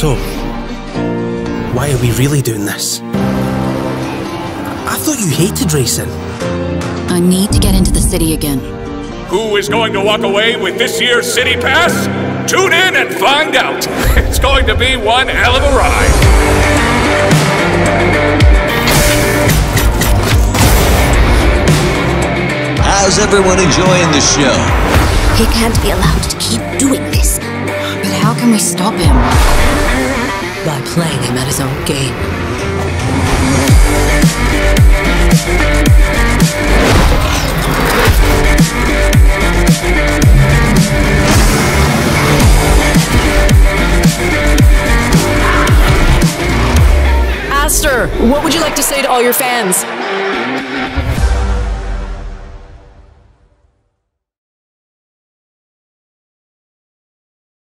So, why are we really doing this? I thought you hated racing. I need to get into the city again. Who is going to walk away with this year's City Pass? Tune in and find out. It's going to be one hell of a ride. How's everyone enjoying the show? He can't be allowed to keep doing this. But how can we stop him? Playing him at his own game. Aster, what would you like to say to all your fans?